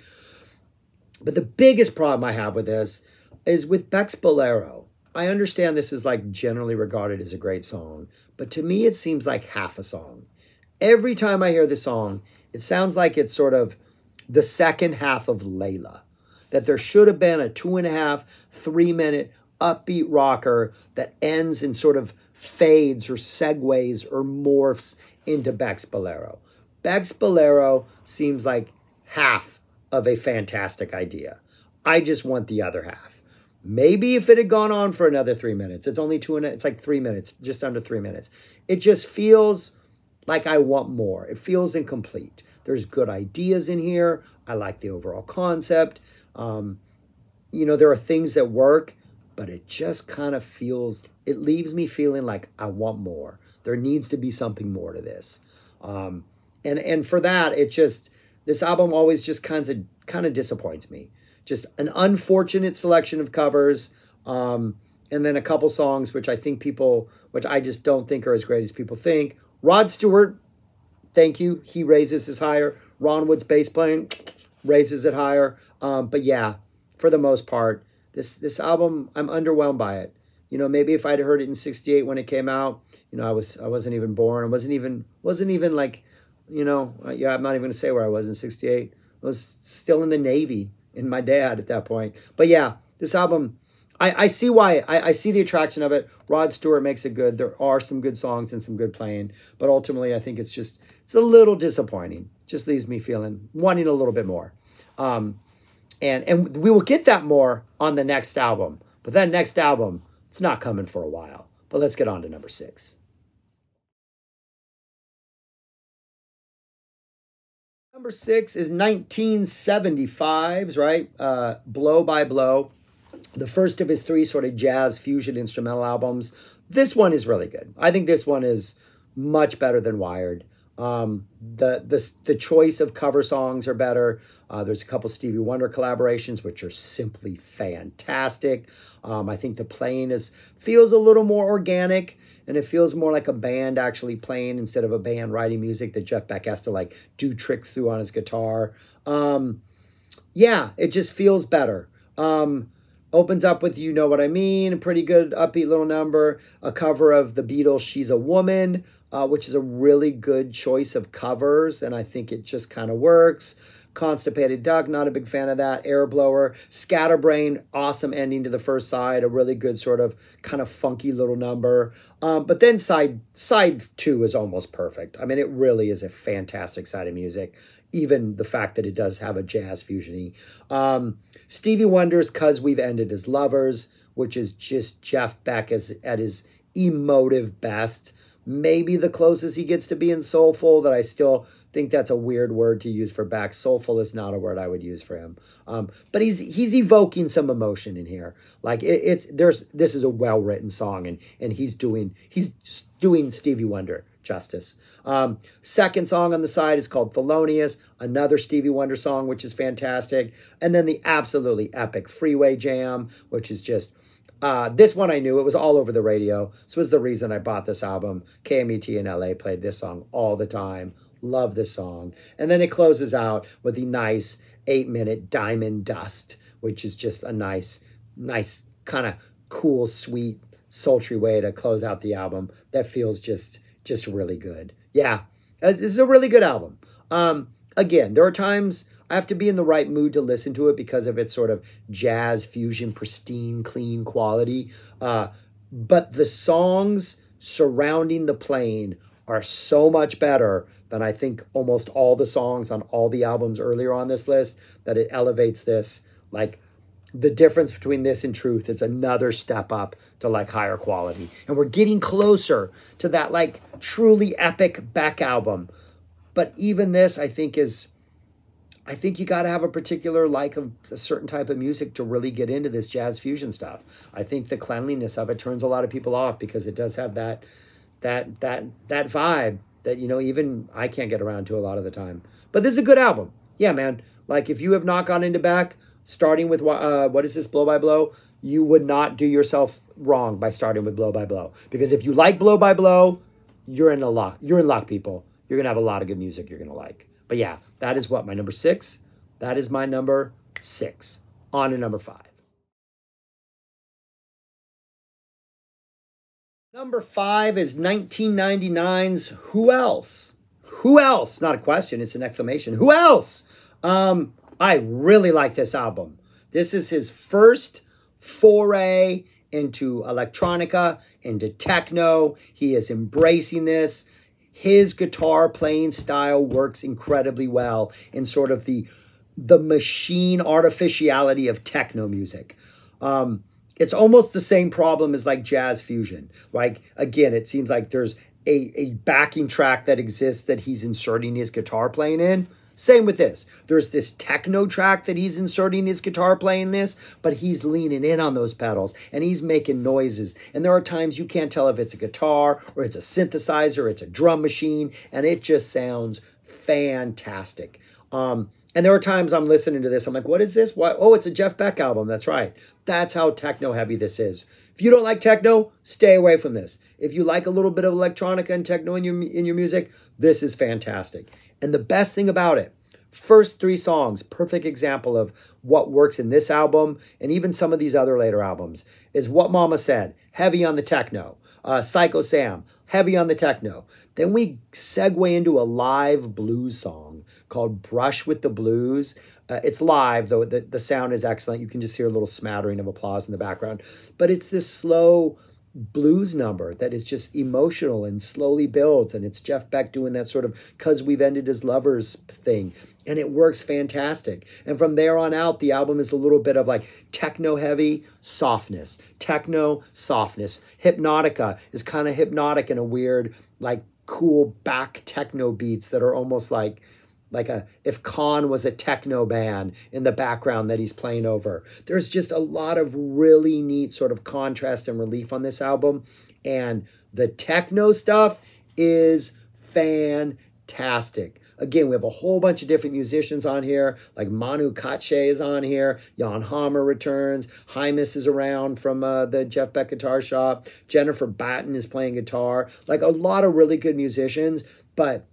But the biggest problem I have with this is with Beck's Bolero. I understand this is like generally regarded as a great song, but to me it seems like half a song. Every time I hear the song, it sounds like it's sort of the second half of Layla that there should have been a two and a half, three minute upbeat rocker that ends and sort of fades or segues or morphs into Beck's Bolero. Beck's Bolero seems like half of a fantastic idea. I just want the other half. Maybe if it had gone on for another three minutes, it's only two and it's like three minutes, just under three minutes. It just feels like I want more. It feels incomplete. There's good ideas in here. I like the overall concept. Um, you know, there are things that work, but it just kind of feels, it leaves me feeling like I want more. There needs to be something more to this. Um, and, and for that, it just, this album always just kind of, kind of disappoints me. Just an unfortunate selection of covers. Um, and then a couple songs, which I think people, which I just don't think are as great as people think. Rod Stewart, thank you. He raises his higher. Ron Wood's bass playing raises it higher. Um, but yeah, for the most part, this this album, I'm underwhelmed by it. You know, maybe if I'd heard it in '68 when it came out, you know, I was I wasn't even born. I wasn't even wasn't even like, you know, yeah, I'm not even gonna say where I was in '68. I was still in the Navy in my dad at that point. But yeah, this album, I, I see why. I, I see the attraction of it. Rod Stewart makes it good. There are some good songs and some good playing, but ultimately, I think it's just it's a little disappointing. Just leaves me feeling wanting a little bit more. Um, and and we will get that more on the next album. But that next album, it's not coming for a while. But let's get on to number six. Number six is 1975's, right? Uh, blow by Blow. The first of his three sort of jazz fusion instrumental albums. This one is really good. I think this one is much better than Wired. Um, the, the, the choice of cover songs are better. Uh, there's a couple Stevie Wonder collaborations, which are simply fantastic. Um, I think the playing is feels a little more organic and it feels more like a band actually playing instead of a band writing music that Jeff Beck has to like do tricks through on his guitar. Um, yeah, it just feels better. Um, opens up with You Know What I Mean, a pretty good upbeat little number, a cover of the Beatles' She's a Woman, uh, which is a really good choice of covers, and I think it just kind of works Constipated Duck, not a big fan of that. Air Blower, Scatterbrain, awesome ending to the first side, a really good sort of kind of funky little number. Um, but then side side two is almost perfect. I mean, it really is a fantastic side of music. Even the fact that it does have a jazz fusiony. Um, Stevie Wonder's "Cause We've Ended as Lovers," which is just Jeff Beck as at his emotive best maybe the closest he gets to being soulful that I still think that's a weird word to use for Beck. Soulful is not a word I would use for him. Um, but he's he's evoking some emotion in here. Like it, it's there's this is a well written song and and he's doing he's doing Stevie Wonder justice. Um, second song on the side is called Thelonious, another Stevie Wonder song, which is fantastic. And then the absolutely epic Freeway Jam, which is just uh, this one I knew. It was all over the radio. This was the reason I bought this album. KMET in LA played this song all the time. Love this song. And then it closes out with the nice eight minute Diamond Dust, which is just a nice, nice, kind of cool, sweet, sultry way to close out the album that feels just, just really good. Yeah, this is a really good album. Um, again, there are times I have to be in the right mood to listen to it because of its sort of jazz fusion, pristine, clean quality. Uh, but the songs surrounding the plane are so much better than I think almost all the songs on all the albums earlier on this list that it elevates this like the difference between this and truth is another step up to like higher quality and we're getting closer to that like truly epic Beck album but even this i think is I think you got to have a particular like of a certain type of music to really get into this jazz fusion stuff. I think the cleanliness of it turns a lot of people off because it does have that that that that vibe that you know even I can't get around to a lot of the time. But this is a good album. Yeah, man. Like if you have not gone into back starting with uh, what is this blow by blow, you would not do yourself wrong by starting with blow by blow because if you like blow by blow, you're in a lot. You're in luck, people. You're gonna have a lot of good music you're gonna like. But yeah, that is what my number six. That is my number six. On to number five. Number five is 1999's Who Else? Who Else? Not a question, it's an exclamation. Who else? Um, I really like this album. This is his first foray into electronica, into techno. He is embracing this his guitar playing style works incredibly well in sort of the the machine artificiality of techno music. Um, it's almost the same problem as like jazz fusion. Like again, it seems like there's a, a backing track that exists that he's inserting his guitar playing in. Same with this. There's this techno track that he's inserting his guitar playing this, but he's leaning in on those pedals and he's making noises. And there are times you can't tell if it's a guitar or it's a synthesizer, it's a drum machine, and it just sounds fantastic. Um, and there are times I'm listening to this, I'm like, what is this? Oh, it's a Jeff Beck album. That's right. That's how techno heavy this is. If you don't like techno, stay away from this. If you like a little bit of electronica and techno in your in your music, this is fantastic. And the best thing about it, first three songs, perfect example of what works in this album and even some of these other later albums, is What Mama Said, heavy on the techno. Uh, Psycho Sam, heavy on the techno. Then we segue into a live blues song called Brush with the Blues. Uh, it's live, though the, the sound is excellent. You can just hear a little smattering of applause in the background. But it's this slow, blues number that is just emotional and slowly builds. And it's Jeff Beck doing that sort of because we've ended as lovers thing. And it works fantastic. And from there on out, the album is a little bit of like techno heavy softness, techno softness. Hypnotica is kind of hypnotic in a weird, like cool back techno beats that are almost like like a if Can was a techno band in the background that he's playing over. There's just a lot of really neat sort of contrast and relief on this album. And the techno stuff is fantastic. Again, we have a whole bunch of different musicians on here, like Manu Katché is on here, Jan Hammer returns, Hymas is around from uh, the Jeff Beck Guitar Shop, Jennifer Batten is playing guitar, like a lot of really good musicians, but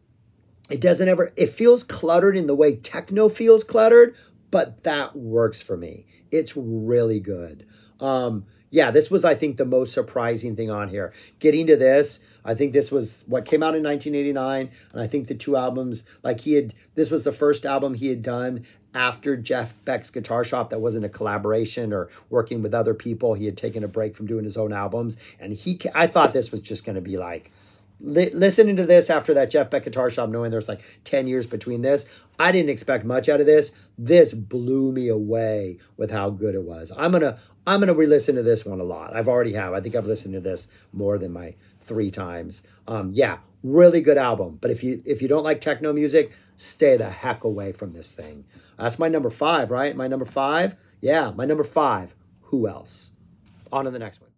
it doesn't ever, it feels cluttered in the way techno feels cluttered, but that works for me. It's really good. Um, yeah, this was, I think, the most surprising thing on here. Getting to this, I think this was what came out in 1989. And I think the two albums, like he had, this was the first album he had done after Jeff Beck's Guitar Shop that wasn't a collaboration or working with other people. He had taken a break from doing his own albums. And he, I thought this was just going to be like, li- listening to this after that Jeff Beck Guitar Shop, knowing there's like 10 years between this, I didn't expect much out of this. This blew me away with how good it was. I'm gonna I'm gonna re-listen to this one a lot. I've already have. I think I've listened to this more than my three times. Um, yeah, really good album. But if you if you don't like techno music, stay the heck away from this thing. That's my number five, right? My number five? Yeah, my number five. Who else? On to the next one.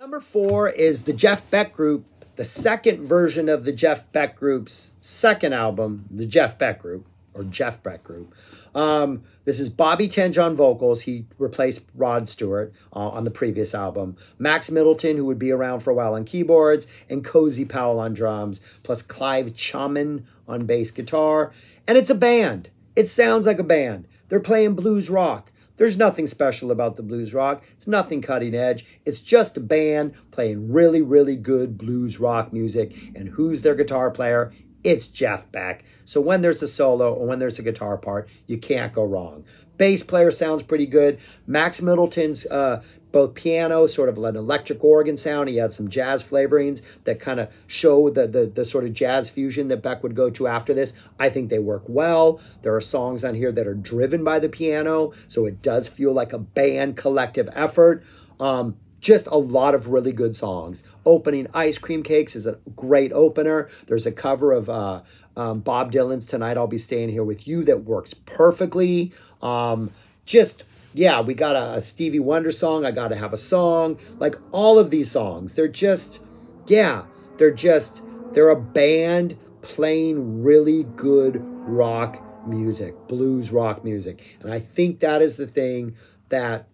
Number four is the Jeff Beck Group, the second version of the Jeff Beck Group's second album, the Jeff Beck Group, or Jeff Beck Group. Um, this is Bobby Tench on vocals. He replaced Rod Stewart uh, on the previous album. Max Middleton, who would be around for a while on keyboards, and Cozy Powell on drums, plus Clive Chaman on bass guitar. And it's a band. It sounds like a band. They're playing blues rock. There's nothing special about the blues rock. It's nothing cutting edge. It's just a band playing really, really good blues rock music. And who's their guitar player? It's Jeff Beck. So when there's a solo or when there's a guitar part, you can't go wrong. Bass player sounds pretty good. Max Middleton's uh, both piano, sort of an electric organ sound. He had some jazz flavorings that kind of show the, the, the sort of jazz fusion that Beck would go to after this. I think they work well. There are songs on here that are driven by the piano, so it does feel like a band collective effort. Um, just a lot of really good songs. Opening Ice Cream Cakes is a great opener. There's a cover of uh, um, Bob Dylan's Tonight I'll Be Staying Here With You that works perfectly. Um, just yeah, we got a, a Stevie Wonder song. I got to have a song. Like all of these songs, they're just, yeah, they're just, they're a band playing really good rock music, blues rock music. And I think that is the thing that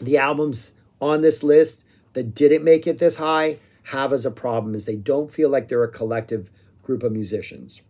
the albums on this list that didn't make it this high have as a problem is they don't feel like they're a collective group of musicians.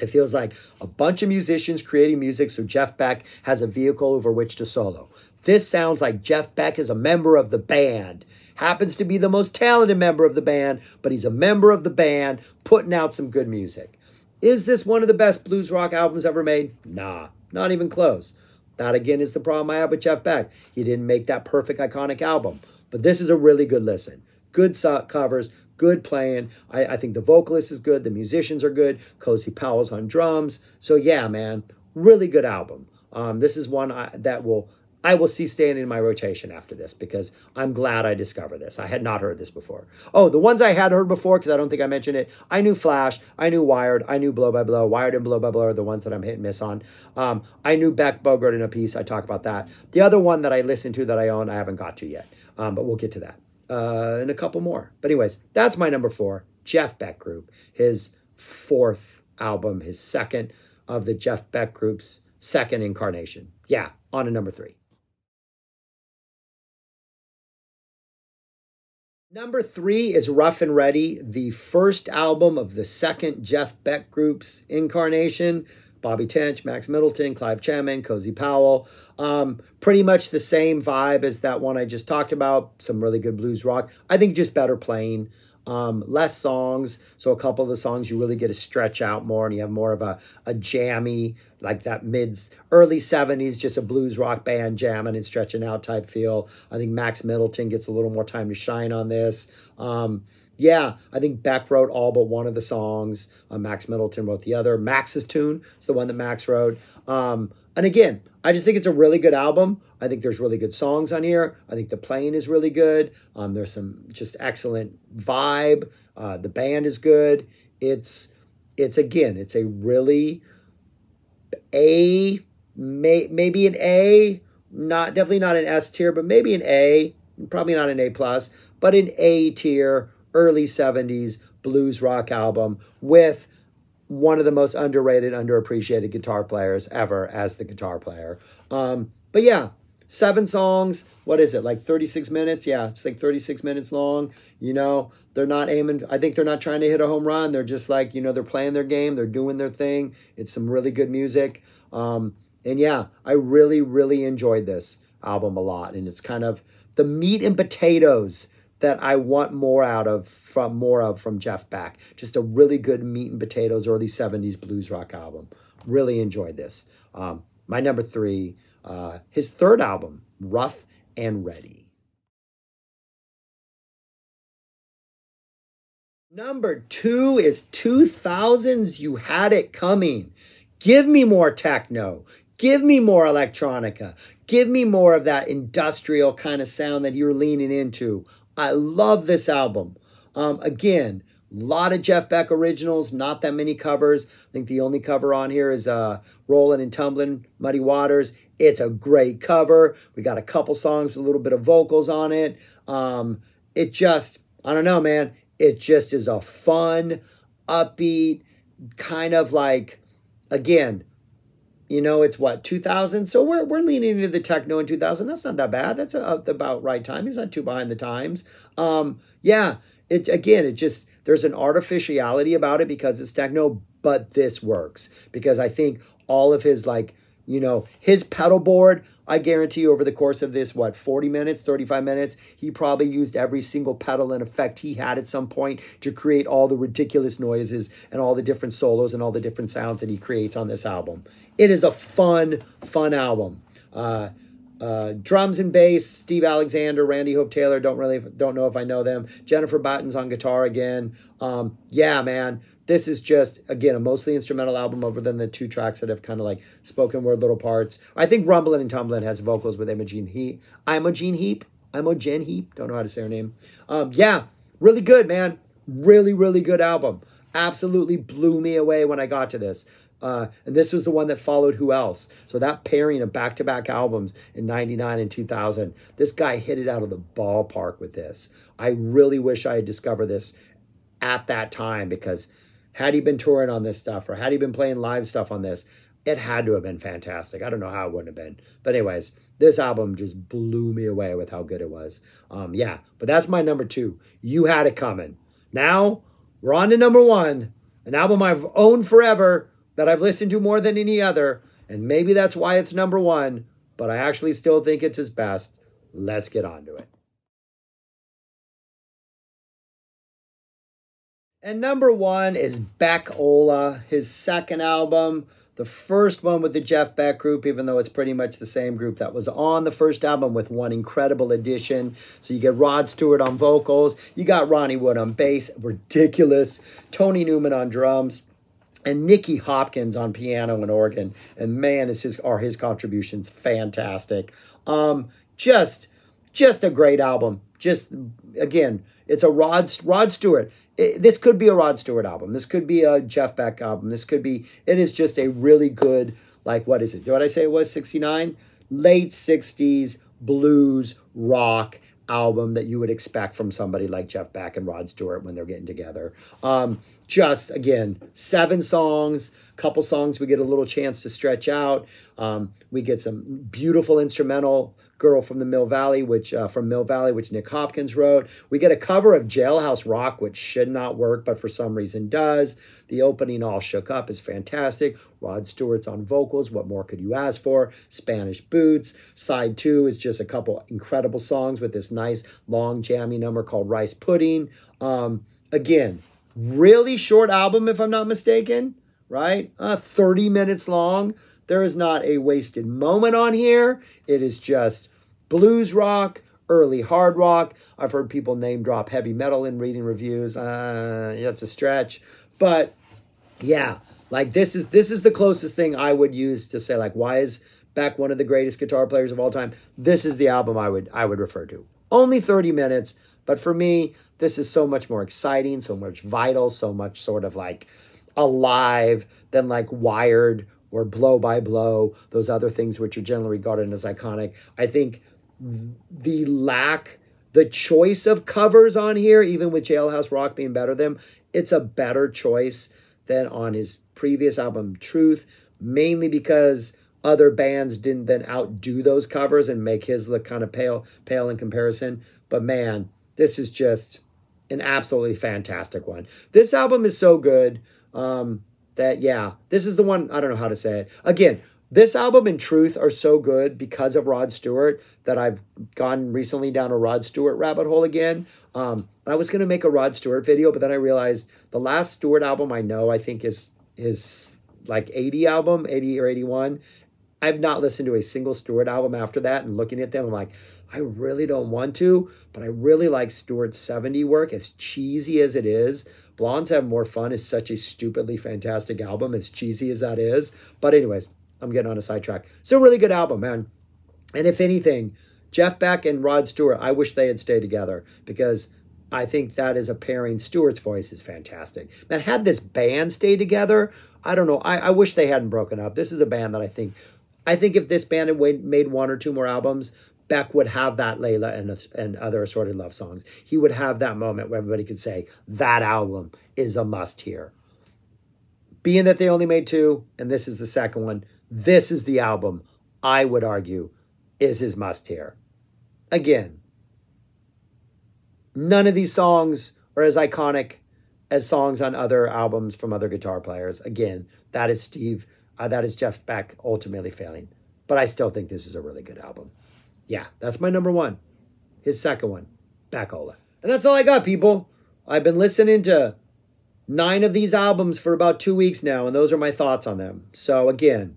It feels like a bunch of musicians creating music so Jeff Beck has a vehicle over which to solo. This sounds like Jeff Beck is a member of the band. Happens to be the most talented member of the band, but he's a member of the band putting out some good music. Is this one of the best blues rock albums ever made? Nah, not even close. That again is the problem I have with Jeff Beck. He didn't make that perfect iconic album, but this is a really good listen. Good covers, good playing. I, I think the vocalist is good. The musicians are good. Cozy Powell's on drums. So yeah, man, really good album. Um, this is one I, that will I will see staying in my rotation after this because I'm glad I discovered this. I had not heard this before. Oh, the ones I had heard before, because I don't think I mentioned it, I knew Flash, I knew Wired, I knew Blow by Blow. Wired and Blow by Blow are the ones that I'm hit and miss on. Um, I knew Beck Bogert and Appice. I talk about that. The other one that I listened to that I own, I haven't got to yet, um, but we'll get to that uh, and a couple more. But anyways, that's my number four, Jeff Beck Group, his fourth album, his second of the Jeff Beck Group's second incarnation. Yeah, on to number three. Number three is Rough and Ready, the first album of the second Jeff Beck Group's incarnation. Bobby Tench, Max Middleton, Clive Chaman, Cozy Powell. Um, pretty much the same vibe as that one I just talked about. Some really good blues rock. I think just better playing. Um, less songs, so a couple of the songs you really get to stretch out more, and you have more of a, a jammy, like that mid early 70s, just a blues rock band jamming and stretching out type feel. I think Max Middleton gets a little more time to shine on this. Um, yeah, I think Beck wrote all but one of the songs. Uh, Max Middleton wrote the other. Max's tune is the one that Max wrote. Um, and again, I just think it's a really good album. I think there's really good songs on here. I think the playing is really good. Um, there's some just excellent vibe. Uh, the band is good. It's it's again, it's a really a may, maybe an A, not definitely not an S tier, but maybe an A, probably not an A plus, but an A tier early 70s blues rock album with one of the most underrated, underappreciated guitar players ever as the guitar player. Um, but yeah, seven songs. What is it, like 36 minutes? Yeah, it's like 36 minutes long. You know, they're not aiming, I think they're not trying to hit a home run. They're just like, you know, they're playing their game, they're doing their thing. It's some really good music. Um, and yeah, I really, really enjoyed this album a lot. And it's kind of the meat and potatoes that I want more out of from more of from Jeff Beck. Just a really good meat and potatoes early 70s blues rock album. Really enjoyed this. Um, my number three, uh, his third album, Rough and Ready. Number two is 2000s You Had It Coming. Give me more techno. Give me more electronica. Give me more of that industrial kind of sound that you're leaning into. I love this album. Um, again, lot of Jeff Beck originals, not that many covers. I think the only cover on here is uh, Rolling and Tumbling, Muddy Waters. It's a great cover. We got a couple songs with a little bit of vocals on it. Um, it just, I don't know, man. It just is a fun, upbeat, kind of like, again, you know, it's what, 2000? So we're, we're leaning into the techno in 2000. That's not that bad. That's a, about right time. He's not too behind the times. Um, yeah, it again, it just, there's an artificiality about it because it's techno, but this works because I think all of his like you know, his pedal board, I guarantee over the course of this, what, 40 minutes, 35 minutes, he probably used every single pedal and effect he had at some point to create all the ridiculous noises and all the different solos and all the different sounds that he creates on this album. It is a fun, fun album. Uh, uh, drums and bass, Steve Alexander, Randy Hope Taylor. Don't really don't know if I know them. Jennifer Batten's on guitar again. Um, yeah, man, this is just again a mostly instrumental album, other than the two tracks that have kind of like spoken word little parts. I think Rumbling and Tumbling has vocals with Imogen Heap. Imogen Heap. Imogen Heap. Don't know how to say her name. Um, yeah, really good, man. Really, really good album. Absolutely blew me away when I got to this. Uh, and this was the one that followed Who Else? So that pairing of back to back albums in 99 and 2000, this guy hit it out of the ballpark with this. I really wish I had discovered this at that time because had he been touring on this stuff or had he been playing live stuff on this, it had to have been fantastic. I don't know how it wouldn't have been. But, anyways, this album just blew me away with how good it was. Um, yeah, but that's my number two. You had it coming. Now we're on to number one, an album I've owned forever that I've listened to more than any other, and maybe that's why it's number one, but I actually still think it's his best. Let's get on to it. And number one is Beck Ola, his second album. The first one with the Jeff Beck group, even though it's pretty much the same group that was on the first album with one incredible addition. So you get Rod Stewart on vocals, you got Ronnie Wood on bass, ridiculous, Tony Newman on drums and Nicky Hopkins on piano and organ. And man, is his are his contributions fantastic. Um, just just a great album. Just again, it's a Rod Rod Stewart. It, this could be a Rod Stewart album. This could be a Jeff Beck album. This could be. It is just a really good. Like what is it? What I say it was sixty nine, late sixties blues rock album that you would expect from somebody like Jeff Beck and Rod Stewart when they're getting together. Um, just again seven songs couple songs we get a little chance to stretch out. Um, we get some beautiful instrumental girl from the mill valley which uh, from mill valley which nick hopkins wrote. We get a cover of jailhouse rock which should not work but for some reason does. The opening all shook up is fantastic. Rod stewart's on vocals what more could you ask for? Spanish boots. Side two is just a couple incredible songs with this nice long jammy number called rice pudding. Um, again really short album, if I'm not mistaken, right? Uh, 30 minutes long. There is not a wasted moment on here. It is just blues rock, early hard rock. I've heard people name drop heavy metal in reading reviews. Uh, that's a stretch, but yeah, like this is this is the closest thing I would use to say like why is Beck one of the greatest guitar players of all time? This is the album I would I would refer to. Only 30 minutes, but for me, this is so much more exciting, so much vital, so much sort of like alive than like wired or blow by blow, those other things which are generally regarded as iconic. I think the lack, the choice of covers on here, even with Jailhouse Rock being better than it's a better choice than on his previous album, Truth, mainly because other bands didn't then outdo those covers and make his look kind of pale, pale in comparison. But man, this is just an absolutely fantastic one. This album is so good um, that, yeah, this is the one, I don't know how to say it. Again, This album and Truth are so good because of Rod Stewart that I've gone recently down a Rod Stewart rabbit hole again. Um, I was going to make a Rod Stewart video, but then I realized the last Stewart album I know, I think is is like 80 album, 80 or 81. I've not listened to a single Stewart album after that. And looking at them, I'm like, I really don't want to, but I really like Stewart's 70 work, as cheesy as it is. Blondes Have More Fun is such a stupidly fantastic album, as cheesy as that is. But, anyways, I'm getting on a sidetrack. Still, really good album, man. And if anything, Jeff Beck and Rod Stewart, I wish they had stayed together because I think that is a pairing. Stewart's voice is fantastic. Man, had this band stayed together, I don't know. I, I wish they hadn't broken up. This is a band that I think, I think if this band had made one or two more albums, Beck would have that Layla and, and other assorted love songs. He would have that moment where everybody could say, that album is a must hear. Being that they only made two, and this is the second one, this is the album I would argue is his must hear. Again, none of these songs are as iconic as songs on other albums from other guitar players. Again, that is Steve, uh, that is Jeff Beck ultimately failing. But I still think this is a really good album. Yeah, that's my number one. His second one, Beckola. And that's all I got, people. I've been listening to nine of these albums for about two weeks now, and those are my thoughts on them. So again,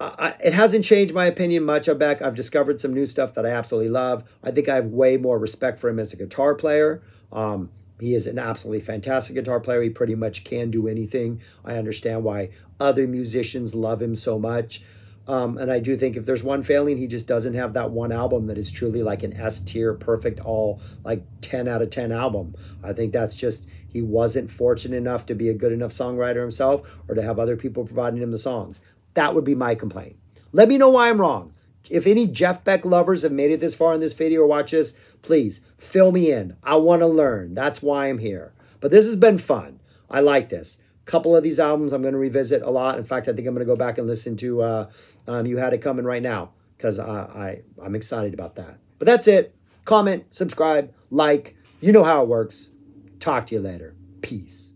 I, it hasn't changed my opinion much of Beck. I've discovered some new stuff that I absolutely love. I think I have way more respect for him as a guitar player. Um, he is an absolutely fantastic guitar player. He pretty much can do anything. I understand why other musicians love him so much. Um, and I do think if there's one failing, he just doesn't have that one album that is truly like an S tier, perfect, all like 10 out of 10 album. I think that's just he wasn't fortunate enough to be a good enough songwriter himself or to have other people providing him the songs. That would be my complaint. Let me know why I'm wrong. If any Jeff Beck lovers have made it this far in this video or watch this, please fill me in. I want to learn. That's why I'm here. But this has been fun. I like this. Couple of these albums I'm going to revisit a lot. In fact, I think I'm going to go back and listen to uh, um, You Had It Coming right now because I, I, I'm excited about that. But that's it. Comment, subscribe, like. You know how it works. Talk to you later. Peace.